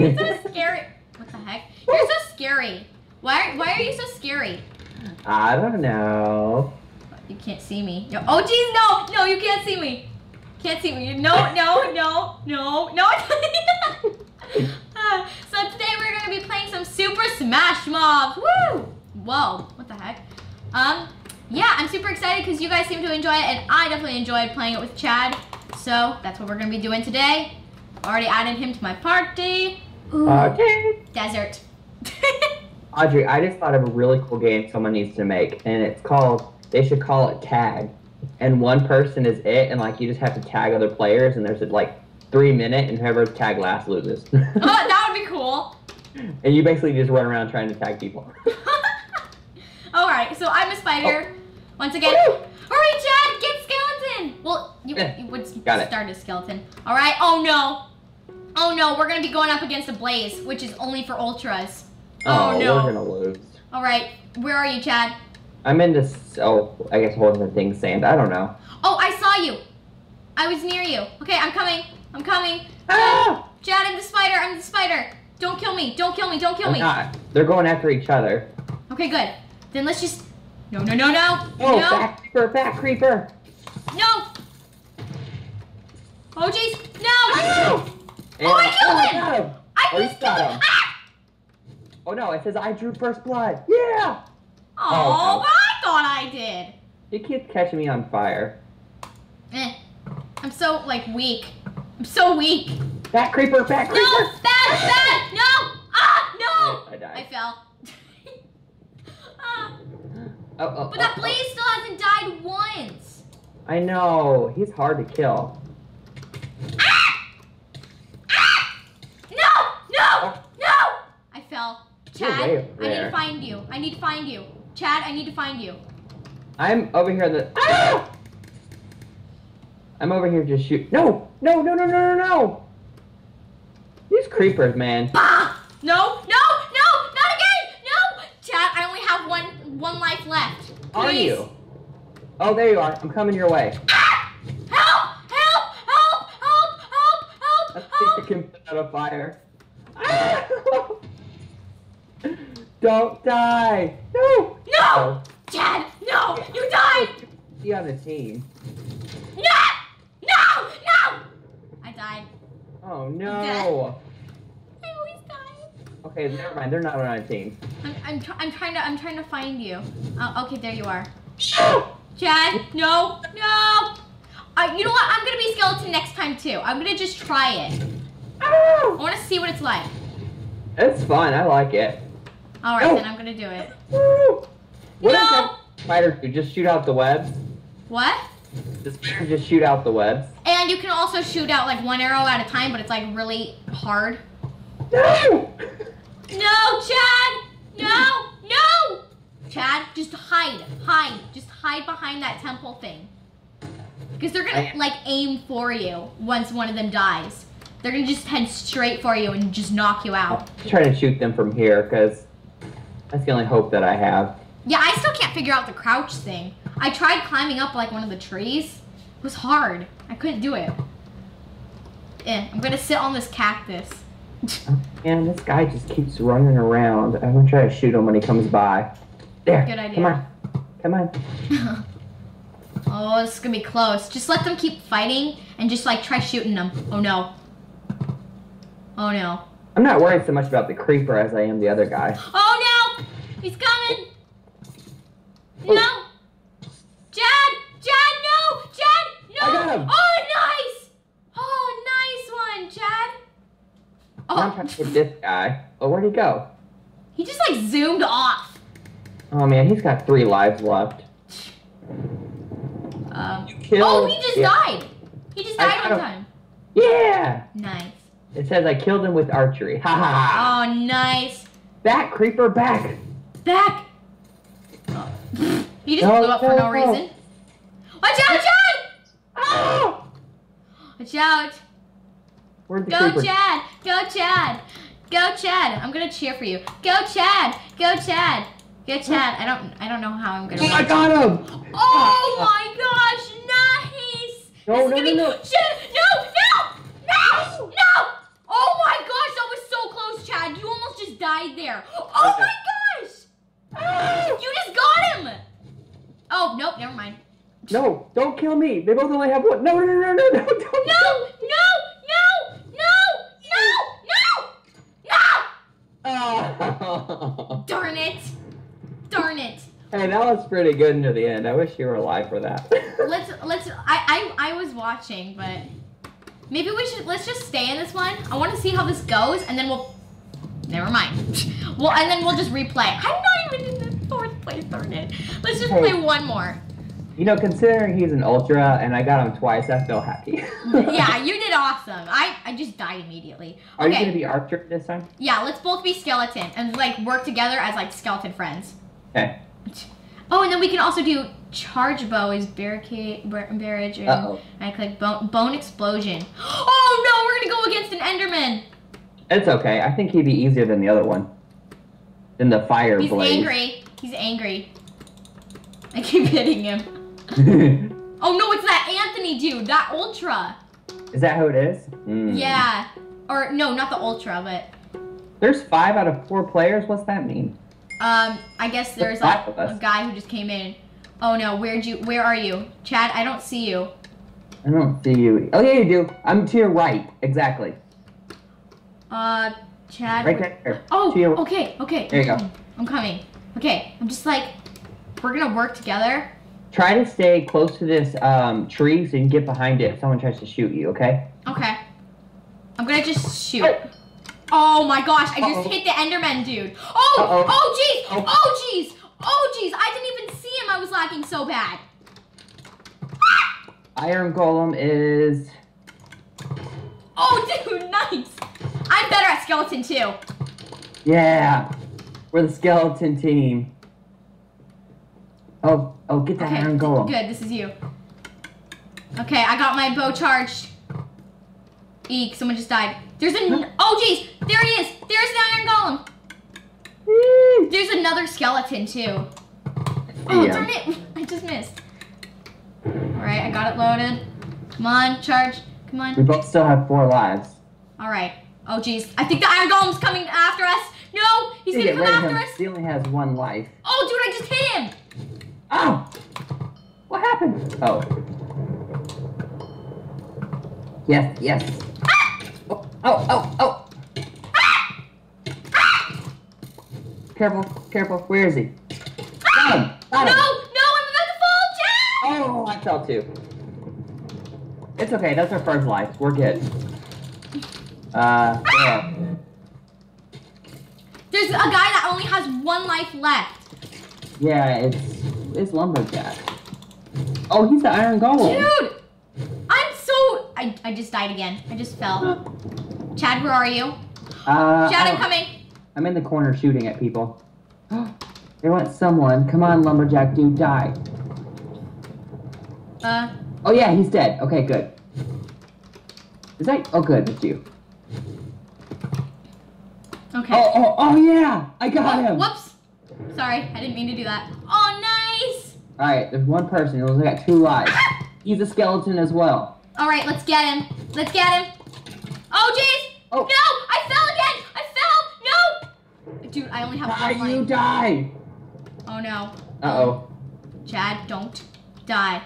You're so scary. What the heck? You're so scary. Why? Why are you so scary? I don't know. You can't see me. Yo- Oh, geez, no, no, you can't see me. Can't see me. No, no, no, no, no. Uh, so today we're gonna be playing some Super Smash Mobs. Woo! Whoa, what the heck? Um, yeah, I'm super excited because you guys seem to enjoy it, and I definitely enjoyed playing it with Chad. So that's what we're gonna be doing today. Already added him to my party. Uh, Ooh, Okay. desert. Audrey, I just thought of a really cool game someone needs to make, and it's called. They should call it tag, and one person is it, and like you just have to tag other players, and there's like three minute, and whoever tag last loses. oh, that would be cool. and you basically just run around trying to tag people. All right, so I'm a spider. Oh. Once again, Woo! hurry, Chad, get skeleton. Well, you, Yeah, you would got it. start a skeleton. All right. Oh no. Oh no, we're gonna be going up against a blaze, which is only for ultras. Oh, no. we're gonna lose. All right, where are you, Chad? I'm in this. Oh, I guess holding the thing sand. I don't know. Oh, I saw you. I was near you. Okay, I'm coming. I'm coming. Ah! Chad, I'm the spider. I'm the spider. Don't kill me. Don't kill me. Don't kill I'm me. not. They're going after each other. Okay, good. Then let's just. No, no, no, no. Oh, no. back creeper, back creeper. No. Oh, jeez. No. Oh, Oh, I killed I him! I Oh, you just got killed him. Ah! Oh no, it says I drew first blood. Yeah. Oh, Oh, no. but I thought I did. He keeps catching me on fire. Eh. I'm so like weak. I'm so weak. Back creeper, back creeper. No, bad, bad. No. Ah, no. I died. I fell. ah, Oh, oh, but that oh, blaze still hasn't died once. oh. I know. He's hard to kill. Ah! Ah! No, no, no. I fell. You're Chad, I need to find you. I need to find you. Chad, I need to find you. I'm over here. in The ah! I'm over here just shoot. No, no, no, no, no, no, no. These creepers, man. Bah! No, no, no, not again! No! Chad, I only have one one life left. Are you? Oh, there you are. I'm coming your way. Ah! Help! Help! Help! Help! Help! I Help! think you Help! can put out a fire. Ah! Don't die. No. No! Chad, no! You died! Be on the team. No! No! No! I died. Oh no. I always die. Okay, never mind. They're not on a team. I'm I'm, tr- I'm trying to I'm trying to find you. Uh, okay, there you are. Chad, no, no. Uh, you know what? I'm gonna be skeleton next time too. I'm gonna just try it. I Oh, want to see what it's like. it's fun. I like it. All right, No. then oh. I'm gonna do it. Woo! What No. that spider do? Just shoot out the webs? What? Does spider just shoot out the webs? And you can also shoot out like one arrow at a time, but it's like really hard. No! No, Chad! No! No! Chad, just hide. Hide. Just hide behind that temple thing. Because they're gonna like aim for you once one of them dies. They're gonna just head straight for you and just knock you out. try to shoot them from here because that's the only hope that I have. Yeah, I still can't figure out the crouch thing. I tried climbing up like one of the trees. It was hard. I couldn't do it. Eh, I'm gonna sit on this cactus. Man, this guy just keeps running around. I'm gonna try to shoot him when he comes by. There. Good idea. Come on. Come on. oh, this is gonna be close. Just let them keep fighting and just like try shooting them. Oh no. Oh no. I'm not worried so much about the creeper as I am the other guy. Oh no! He's coming! Oh. No! Chad! Chad, no! Chad, no! I got him. Oh, nice! Oh, nice one, Chad! I'm trying Oh, to this guy. Oh, where'd he go? he just like zoomed off. Oh man, he's got three lives left. Um, Killed. oh, he just yeah. died! He just died one time. Yeah. Nice. It says I killed him with archery. Ha ha ha. Oh, nice. Back, creeper, back. Back! Oh. He just No, blew up for no, no no. reason. Watch out, Chad! Oh! Watch out! Go creeper? Chad! Go Chad! Go Chad! I'm gonna cheer for you. Go Chad! Go Chad! Go Chad! I don't I don't know how I'm gonna Oh, I got him. Oh my gosh! Nice! No, This no, no, no. Shit! No! No! No! No! Oh my gosh! That was so Chad, you almost just died there. Oh Okay. my gosh! You just got him! Oh, nope, never mind. No, don't kill me. They both only have one. No, no, no, no, no, no, don't. No, no, no, no, no, no, no! Oh. Darn it! Darn it! Hey, that was pretty good into the end. I wish you were alive for that. Let's let's I, I I was watching, but maybe we should let's just stay in this one. I want to see how this goes, and then we'll. Never mind. well, and then we'll just replay. I'm not even in the fourth place, darn it. Let's just Hey. play one more. You know, considering he's an ultra and I got him twice, I feel happy. yeah, you did awesome. I I just died immediately. Are you gonna be archer this time? Yeah, let's both be skeleton and like work together as like skeleton friends. Okay. Oh, and then we can also do charge bow is barricade bar- barrage and Uh oh. I click bone, bone explosion. Oh no, we're gonna go against an Enderman. It's okay. I think he'd be easier than the other one. Than the fire He's blaze. angry. He's angry. I keep hitting him. Oh no, it's that Anthony dude, that ultra. is that how it is? Mm. Yeah. Or no, not the ultra, but There's five out of four players. What's that mean? um, I guess there's like a, of us. a guy who just came in. Oh no, where'd you? Where are you, Chad? I don't see you. I don't see you. Oh yeah, you do. I'm to your right. Exactly. Uh, Chad. Right where- there. Oh, your- okay, okay. There you go. I'm coming. Okay, I'm just like, we're gonna work together. Try to stay close to this um, tree so you can get behind it if someone tries to shoot you. Okay. Okay. I'm gonna just shoot. Oh my gosh, I just Uh-oh. hit the Enderman dude. Oh, Uh-oh. oh jeez, Oh. oh jeez, oh jeez, I didn't even see him, I was lagging so bad. Iron Golem is. Oh dude, nice. I'm better at skeleton too. Yeah. We're the skeleton team. Oh, oh, get that Okay, Iron Golem. good, this is you. Okay, I got my bow charged. Eek, someone just died. There's an, oh jeez, there he is. There's the Iron Golem. There's another skeleton too. Oh, Yeah. darn it, I just missed. Alright, I got it loaded. Come on, charge. Come on. We both still have four lives. Alright. Oh, jeez. I think the Iron Golem's coming after us. No, he's gonna come after him. us. He only has one life. Oh, dude, I just hit him. Oh! What happened? Oh. Yes, yes. Oh, oh, oh, oh! Careful, careful. Where is he? Got him! No, Got no, him! I'm about to fall, Jack. Oh, I fell too. It's okay. That's our first life. We're good. Uh, yeah. There's a guy that only has one life left. Yeah, it's it's lumberjack. Oh, he's the Iron Golem. Dude, I'm so. I, I just died again. I just fell. Chad, where are you? Uh, Chad, I'm coming. I'm in the corner shooting at people. they want someone. Come on, lumberjack dude, die. Uh, Oh yeah, he's dead. Okay, good. Is that? Oh, good. It's you. okay. Oh, oh, oh yeah! I got him. Whoops. Sorry, I didn't mean to do that. Oh, nice. All right, there's one person. He only got two lives. He's a skeleton as well. All right, let's get him. Let's get him. Oh, jeez. Oh. No, I fell again. I fell. No. Dude, I only have Die, one you life. die! Oh no. Uh oh. Chad, don't die.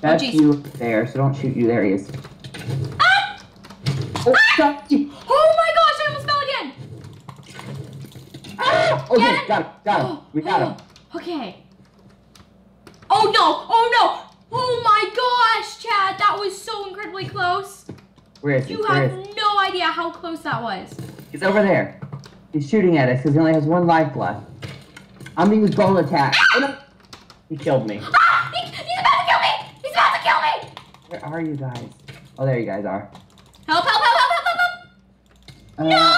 That's jeez. you there, so don't shoot you. There he is. Ah! Oh, Ah! Oh my gosh, I almost fell again. Ah! Okay, got him. Got him. We got him. Okay. Oh no! Oh no! Oh my gosh, Chad, that was so incredibly close. Where is he? You have is no idea how close that was. He's over there. He's shooting at us because he only has one life left. I'm gonna use bone attack. Oh no! He killed me. Ah! He, he's about to kill me! He's about to kill me! Where are you guys? Oh, there you guys are. Help! Help! Help! Help! Help! Help! Uh, no!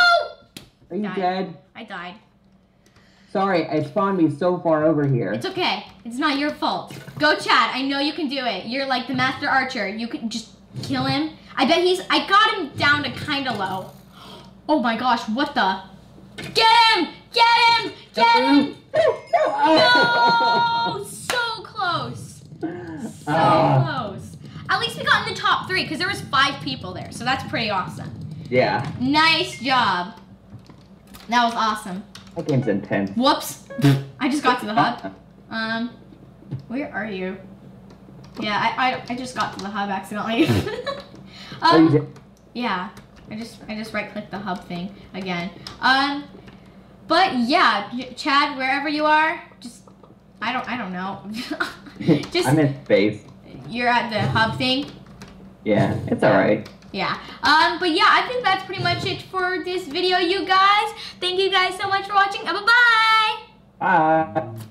Are you Died. dead? I died. Sorry, it spawned me so far over here. It's okay. It's not your fault. Go, Chad. I know you can do it. You're like the master archer. You can just kill him. I bet he's. I got him down to kind of low. Oh my gosh! What the? Get him! Get him! Get him! No! So close. So Ah. close. At least we got in the top three because there was five people there, so that's pretty awesome. Yeah. Nice job. That was awesome. That game's intense. Whoops. I just got to the hub. Um, where are you? Yeah, I, I, I just got to the hub accidentally. Oh, um, yeah, I just I just right clicked the hub thing again. Um, but yeah, Chad, wherever you are, just I don't I don't know. just I'm in space. you're at the hub thing. Yeah, it's alright. Yeah. Um, but yeah, I think that's pretty much it for this video, you guys. Thank you guys so much for watching. Bye bye. Bye.